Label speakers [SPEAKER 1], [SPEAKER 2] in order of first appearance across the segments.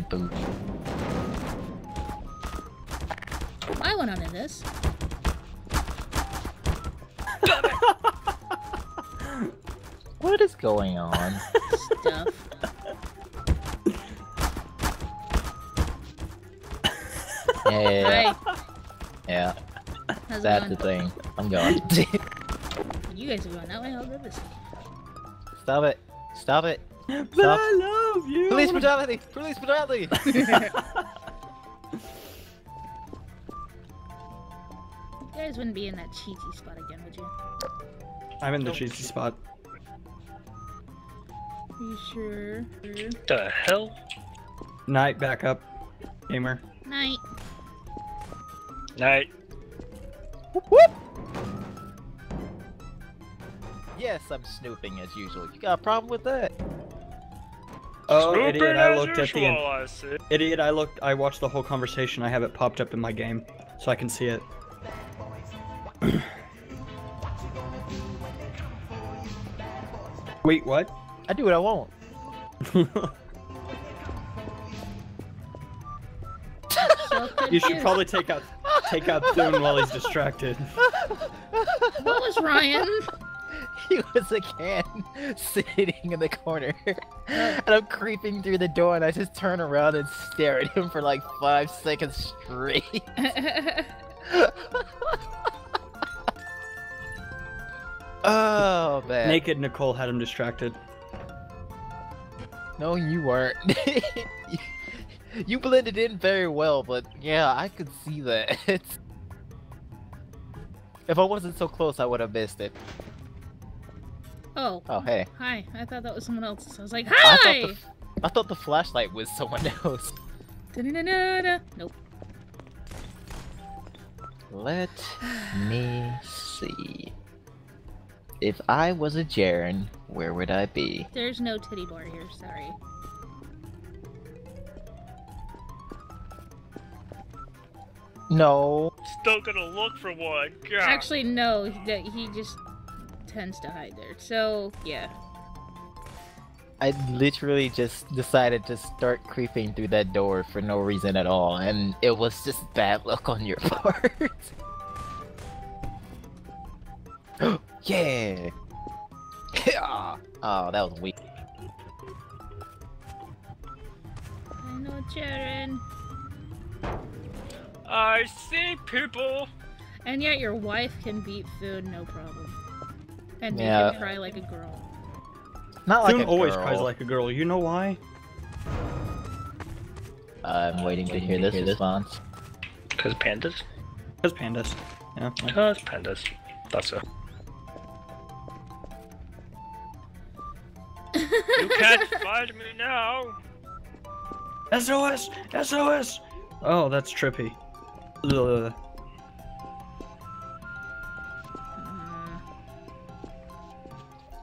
[SPEAKER 1] gonna say boot.
[SPEAKER 2] I went on in this.
[SPEAKER 1] What is going on?
[SPEAKER 2] Stuff.
[SPEAKER 1] yeah,
[SPEAKER 2] Hi.
[SPEAKER 1] yeah,
[SPEAKER 2] How's it
[SPEAKER 1] that's the thing. I'm going.
[SPEAKER 2] You guys are going that way. I'll go this way.
[SPEAKER 1] Stop it! Stop it!
[SPEAKER 3] But
[SPEAKER 1] Stop.
[SPEAKER 3] I love you.
[SPEAKER 1] Police brutality! Police brutality!
[SPEAKER 2] You guys wouldn't be in that cheesy spot again, would you?
[SPEAKER 3] I'm in the cheesy spot.
[SPEAKER 2] You sure?
[SPEAKER 4] The hell?
[SPEAKER 3] Night, back up. Gamer.
[SPEAKER 2] Night.
[SPEAKER 4] Night. Whoop!
[SPEAKER 1] yes, I'm snooping as usual. You got a problem with that?
[SPEAKER 3] Oh,
[SPEAKER 4] Swooping
[SPEAKER 3] idiot! I
[SPEAKER 4] as
[SPEAKER 3] looked at the
[SPEAKER 4] usual, I see.
[SPEAKER 3] idiot. I looked. I watched the whole conversation. I have it popped up in my game, so I can see it. Wait, what?
[SPEAKER 1] I do what I want.
[SPEAKER 3] You should probably take out take out Thune while he's distracted.
[SPEAKER 2] What was Ryan?
[SPEAKER 1] He was a can sitting in the corner. and I'm creeping through the door and I just turn around and stare at him for like five seconds straight. oh man.
[SPEAKER 3] Naked Nicole had him distracted.
[SPEAKER 1] No, you weren't. you blended in very well, but yeah, I could see that. if I wasn't so close, I would have missed it.
[SPEAKER 2] Oh.
[SPEAKER 1] Oh, hey.
[SPEAKER 2] Hi. I thought that was someone else. I was like,
[SPEAKER 1] I thought,
[SPEAKER 2] hi!
[SPEAKER 1] the, I thought the flashlight was someone else.
[SPEAKER 2] Da-da-da-da-da. Nope.
[SPEAKER 1] Let me see. If I was a Jaren, where would I be?
[SPEAKER 2] There's no titty bar here. Sorry.
[SPEAKER 1] No.
[SPEAKER 4] Still gonna look for one. God.
[SPEAKER 2] Actually, no. That he just tends to hide there. So yeah.
[SPEAKER 1] I literally just decided to start creeping through that door for no reason at all, and it was just bad luck on your part. yeah. Yeah. oh, that was weak.
[SPEAKER 2] I know, Jaren.
[SPEAKER 4] I see people.
[SPEAKER 2] And yet your wife can beat food, no problem. And make
[SPEAKER 1] Yeah.
[SPEAKER 2] him cry like a girl.
[SPEAKER 1] Not like
[SPEAKER 3] Thune
[SPEAKER 1] a
[SPEAKER 3] always cries like a girl. You know why?
[SPEAKER 1] I'm waiting to hear this response.
[SPEAKER 4] Cause pandas.
[SPEAKER 3] Because pandas. Yeah.
[SPEAKER 4] Cause pandas. That's it. you can't find me now.
[SPEAKER 3] SOS! SOS! Oh, that's trippy. Ugh.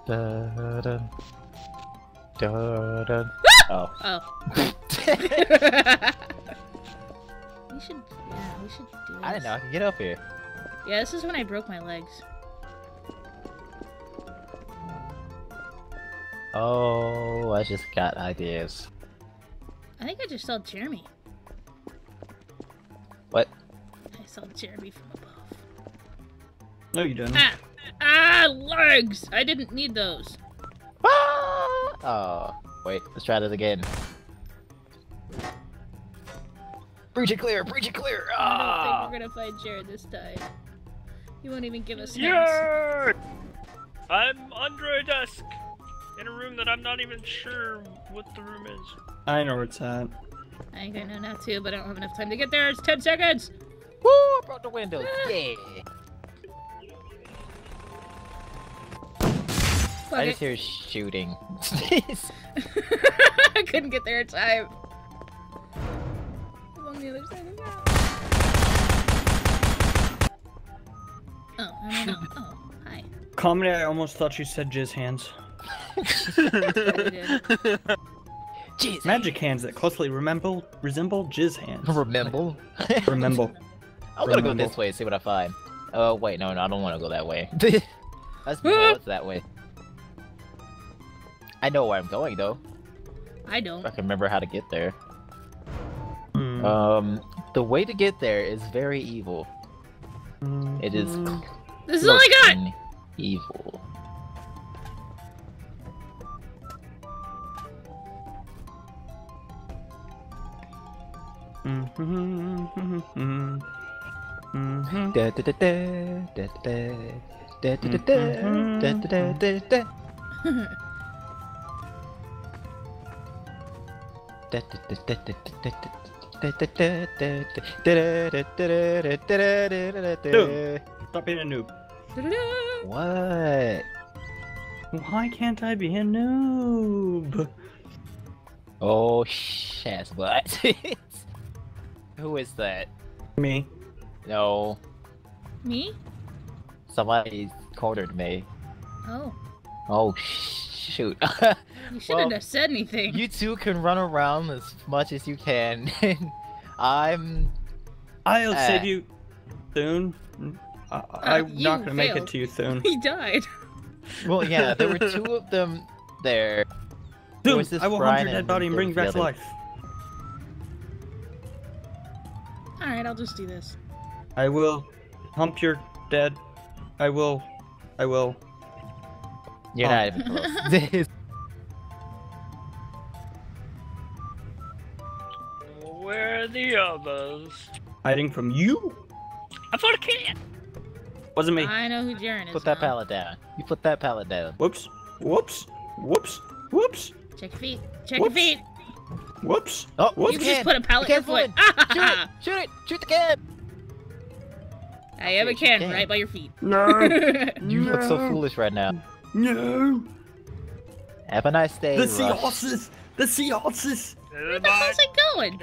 [SPEAKER 1] Da-dun. Da-dun. Oh.
[SPEAKER 2] Oh. we should. Yeah, we should do this.
[SPEAKER 1] I didn't know I could get up here.
[SPEAKER 2] Yeah, this is when I broke my legs.
[SPEAKER 1] Oh, I just got ideas.
[SPEAKER 2] I think I just saw Jeremy.
[SPEAKER 1] What?
[SPEAKER 2] I saw Jeremy from above.
[SPEAKER 3] No, you didn't.
[SPEAKER 2] Ah! Ah! Legs! I didn't need those.
[SPEAKER 1] Ah! Oh, wait, let's try this again. Breach it clear, breach it clear! Ah!
[SPEAKER 2] I
[SPEAKER 1] Ah!
[SPEAKER 2] don't think we're gonna find Jared this time. He won't even give us hints.
[SPEAKER 4] Yeah. I'm under a desk in a room that I'm not even sure what the room is.
[SPEAKER 3] I know where it's at.
[SPEAKER 2] I think I know now too, but I don't have enough time to get there. It's 10 seconds!
[SPEAKER 1] Woo! I broke the window. Yeah!
[SPEAKER 2] Fuck
[SPEAKER 1] I
[SPEAKER 2] it.
[SPEAKER 1] just hear shooting.
[SPEAKER 2] I couldn't get there in time. I'm on the other side of the map. Oh, I don't know. Oh, hi.
[SPEAKER 3] Comedy, I almost thought you said jizz hands.
[SPEAKER 2] Probably did.
[SPEAKER 1] Jeez.
[SPEAKER 3] Magic hands that closely resemble resemble jizz hands.
[SPEAKER 1] Remember?
[SPEAKER 3] Remember.
[SPEAKER 1] I'm gonna go this way and see what I find. Oh, wait, no, no, I don't want to go that way. Let's go that way. I know where I'm going, though.
[SPEAKER 2] I don't.
[SPEAKER 1] I can remember how to get there. Um, the way to get there is very evil. It is
[SPEAKER 3] Mm-hmm.
[SPEAKER 2] This is all I got.
[SPEAKER 1] close evil.
[SPEAKER 3] Stop being a noob.
[SPEAKER 1] What?
[SPEAKER 3] Why can't I be a noob?
[SPEAKER 1] Oh shit, what? Who is that?
[SPEAKER 3] Me.
[SPEAKER 1] No.
[SPEAKER 2] Me?
[SPEAKER 1] Somebody cornered me.
[SPEAKER 2] Oh.
[SPEAKER 1] Oh shit shoot!
[SPEAKER 2] You shouldn't
[SPEAKER 1] Well,
[SPEAKER 2] have said anything.
[SPEAKER 1] you two can run around as much as you can. I'm.
[SPEAKER 3] I'll
[SPEAKER 1] Uh.
[SPEAKER 3] save you soon. I, I'm
[SPEAKER 2] you
[SPEAKER 3] not gonna make it to you soon.
[SPEAKER 2] He died.
[SPEAKER 1] Well, yeah, there were two of them there. There was this
[SPEAKER 3] I will
[SPEAKER 1] Brian
[SPEAKER 3] hunt your dead body and bring you back to life.
[SPEAKER 2] Alright, I'll just do this.
[SPEAKER 3] I will hump your dead. I will. I will.
[SPEAKER 1] You're
[SPEAKER 3] Oh.
[SPEAKER 1] not even close.
[SPEAKER 4] Where are the others?
[SPEAKER 3] Hiding from you?
[SPEAKER 4] I thought I a cat!
[SPEAKER 3] Wasn't me.
[SPEAKER 2] I know who Jaren is.
[SPEAKER 1] put that
[SPEAKER 2] now.
[SPEAKER 1] pallet down. You put that pallet down.
[SPEAKER 3] Whoops. Whoops. Whoops. Whoops.
[SPEAKER 2] Check your feet. Check
[SPEAKER 3] Whoops.
[SPEAKER 2] your feet.
[SPEAKER 3] Whoops.
[SPEAKER 1] Oh,
[SPEAKER 3] Whoops.
[SPEAKER 2] You
[SPEAKER 1] you
[SPEAKER 2] can just put a pallet in your
[SPEAKER 1] can't
[SPEAKER 2] foot.
[SPEAKER 1] Shoot it! Shoot it! Shoot the can!
[SPEAKER 2] I have a can
[SPEAKER 1] can.
[SPEAKER 2] right by your feet.
[SPEAKER 3] No.
[SPEAKER 1] You look so foolish right now.
[SPEAKER 3] No.
[SPEAKER 1] Have a nice day.
[SPEAKER 3] The
[SPEAKER 1] Rush.
[SPEAKER 3] seahorses. The seahorses.
[SPEAKER 2] Where the hell's it going?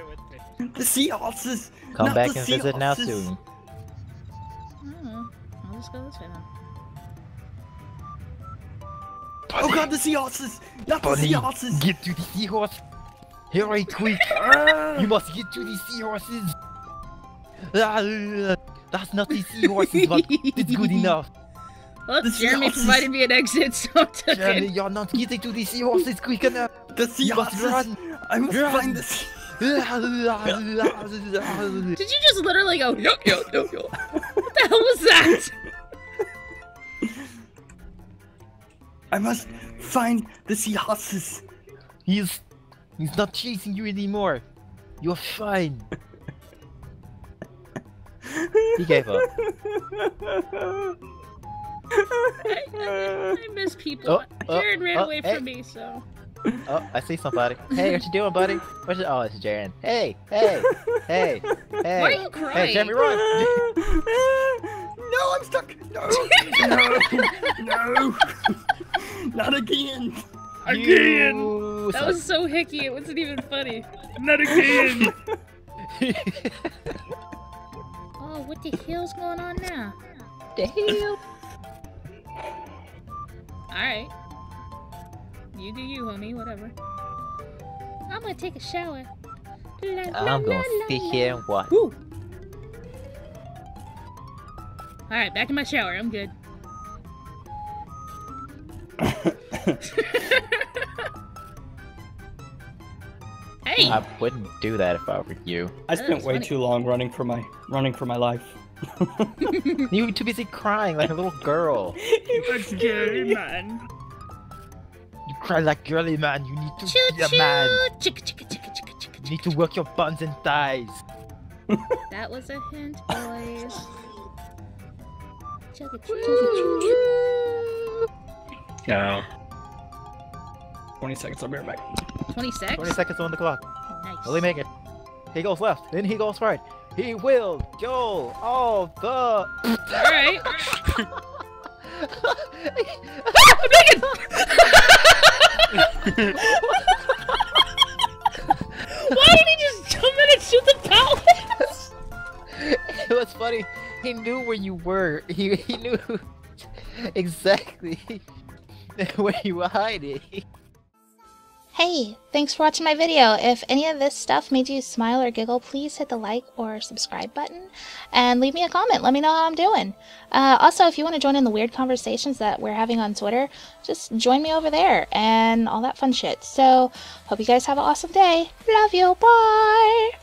[SPEAKER 3] The seahorses.
[SPEAKER 1] Come
[SPEAKER 3] Not
[SPEAKER 1] back and visit now
[SPEAKER 3] seahorses.
[SPEAKER 1] soon.
[SPEAKER 2] Oh, I'll just go this way then.
[SPEAKER 3] Oh god, the seahorses. Not the
[SPEAKER 1] Buddy,
[SPEAKER 3] seahorses.
[SPEAKER 1] get to the seahorse. Hurry quick.
[SPEAKER 3] Ah.
[SPEAKER 1] You must get to the seahorses. Ah, That's not the seahorses, but it's good enough.
[SPEAKER 2] Oh, well,
[SPEAKER 3] The
[SPEAKER 2] Jeremy
[SPEAKER 3] seahorses.
[SPEAKER 2] provided me an exit, so I took
[SPEAKER 1] Jeremy,
[SPEAKER 2] it.
[SPEAKER 1] you're not getting to the seahorses quick enough.
[SPEAKER 3] The
[SPEAKER 1] You must
[SPEAKER 3] seahorses.
[SPEAKER 1] run.
[SPEAKER 3] I must
[SPEAKER 1] Run.
[SPEAKER 3] find the. sea-
[SPEAKER 2] Did you just literally go yo yo yo yo? What the hell was that?
[SPEAKER 3] I must find the seahorses.
[SPEAKER 1] He's he's not chasing you anymore. You're fine. He gave up.
[SPEAKER 2] I, I, I miss people.
[SPEAKER 1] Oh, oh,
[SPEAKER 2] Jaren ran
[SPEAKER 1] oh,
[SPEAKER 2] away
[SPEAKER 1] hey.
[SPEAKER 2] from me, so.
[SPEAKER 1] Oh, I see somebody. Hey, what you doing, buddy? What's it? Oh, it's Jaren. Hey, hey, hey, hey.
[SPEAKER 2] Why are you crying?
[SPEAKER 1] Hey, Jeremy, run!
[SPEAKER 3] no, I'm stuck. No, no, no, not again.
[SPEAKER 4] Again!
[SPEAKER 1] You
[SPEAKER 2] That was so hicky, it wasn't even funny.
[SPEAKER 4] Not again!
[SPEAKER 2] Oh, what the hell's going on now?
[SPEAKER 1] Damn.
[SPEAKER 2] Alright. You do you, homie, whatever. I'm gonna take a shower. La, la,
[SPEAKER 1] I'm gonna
[SPEAKER 2] la,
[SPEAKER 1] sit
[SPEAKER 2] la,
[SPEAKER 1] here and watch.
[SPEAKER 2] Alright, back in my shower. I'm good. hey!
[SPEAKER 1] I wouldn't do that if I were you.
[SPEAKER 3] I spent way
[SPEAKER 2] funny.
[SPEAKER 3] too long running for my running for my life.
[SPEAKER 1] You were too busy crying like a little girl.
[SPEAKER 4] Let's get it, man.
[SPEAKER 1] You cry like girly man. You need to
[SPEAKER 2] choo
[SPEAKER 1] be a
[SPEAKER 2] choo!
[SPEAKER 1] man.
[SPEAKER 2] Chicka chicka chicka chicka chicka
[SPEAKER 1] You need to work your buns and thighs.
[SPEAKER 2] That was a hint, boys. Chugga choo chugga choo choo.
[SPEAKER 4] No.
[SPEAKER 3] 20 seconds. I'll be right back.
[SPEAKER 2] 20 seconds?
[SPEAKER 1] 20 seconds on the clock.
[SPEAKER 2] Nice.
[SPEAKER 1] Will he make it? He goes left, then he goes right. He will go all the.
[SPEAKER 2] Alright. Why did he just jump in and shoot the pallets?
[SPEAKER 1] it was funny. He knew where you were. He he knew exactly where you were hiding.
[SPEAKER 5] Hey, thanks for watching my video. If any of this stuff made you smile or giggle, please hit the like or subscribe button and leave me a comment. Let me know how I'm doing. Uh, also, if you want to join in the weird conversations that we're having on Twitter, just join me over there and all that fun shit. So, hope you guys have an awesome day. Love you. Bye.